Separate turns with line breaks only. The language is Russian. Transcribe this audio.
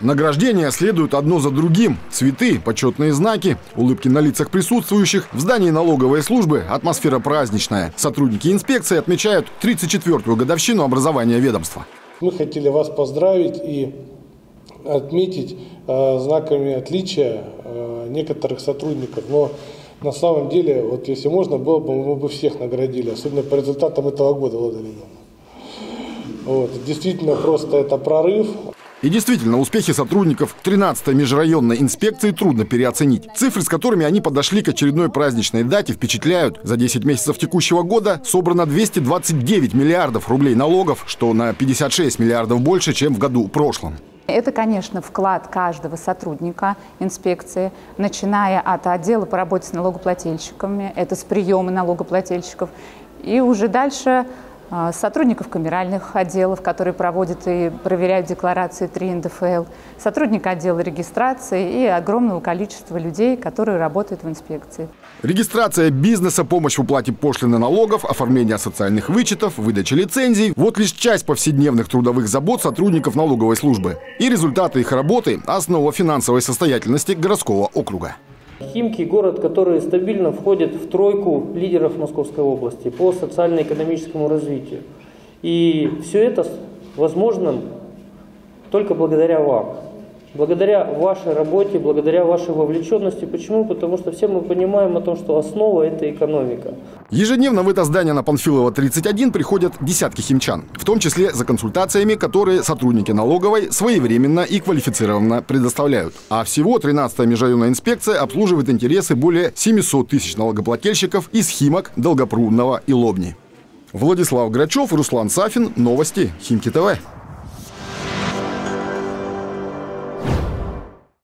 Награждения следуют одно за другим. Цветы, почетные знаки, улыбки на лицах присутствующих. В здании налоговой службы атмосфера праздничная. Сотрудники инспекции отмечают 34-ю годовщину образования ведомства.
Мы хотели вас поздравить и отметить э, знаками отличия э, некоторых сотрудников. Но на самом деле, вот если можно было бы, мы бы всех наградили, особенно по результатам этого года, Владимир Вот. Действительно, просто это прорыв.
И действительно, успехи сотрудников 13-й межрайонной инспекции трудно переоценить. Цифры, с которыми они подошли к очередной праздничной дате, впечатляют. За 10 месяцев текущего года собрано 229 миллиардов рублей налогов, что на 56 миллиардов больше, чем в году прошлом.
Это, конечно, вклад каждого сотрудника инспекции, начиная от отдела по работе с налогоплательщиками, это с приема налогоплательщиков, и уже дальше сотрудников камеральных отделов, которые проводят и проверяют декларации 3 НДФЛ, сотрудника отдела регистрации и огромного количества людей, которые работают в инспекции.
Регистрация бизнеса, помощь в уплате пошлины налогов, оформление социальных вычетов, выдача лицензий – вот лишь часть повседневных трудовых забот сотрудников налоговой службы. И результаты их работы – основа финансовой состоятельности городского округа.
Химки – город, который стабильно входит в тройку лидеров Московской области по социально-экономическому развитию. И все это возможно только благодаря вам. Благодаря вашей работе, благодаря вашей вовлеченности. Почему? Потому что все мы понимаем о том, что основа – это экономика.
Ежедневно в это здание на Панфилова 31 приходят десятки химчан, в том числе за консультациями, которые сотрудники налоговой своевременно и квалифицированно предоставляют. А всего 13-я межрайонная инспекция обслуживает интересы более 700 тысяч налогоплательщиков из Химок, Долгопрудного и Лобни. Владислав Грачев, Руслан Сафин. Новости Химки ТВ.